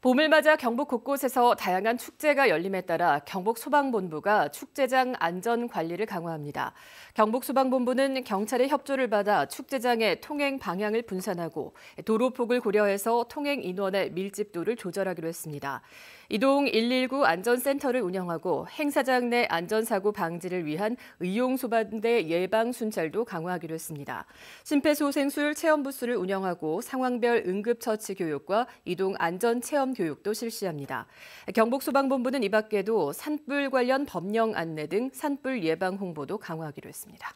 봄을 맞아 경북 곳곳에서 다양한 축제가 열림에 따라 경북 소방본부가 축제장 안전 관리를 강화합니다. 경북 소방본부는 경찰의 협조를 받아 축제장의 통행 방향을 분산하고 도로 폭을 고려해서 통행 인원의 밀집도를 조절하기로 했습니다. 이동 119 안전센터를 운영하고 행사장 내 안전사고 방지를 위한 의용소방대 예방 순찰도 강화하기로 했습니다. 심폐소생술 체험 부스를 운영하고 상황별 응급처치 교육과 이동 안전 체험 교육도 실시합니다. 경북소방본부는 이 밖에도 산불 관련 법령 안내 등 산불 예방 홍보도 강화하기로 했습니다.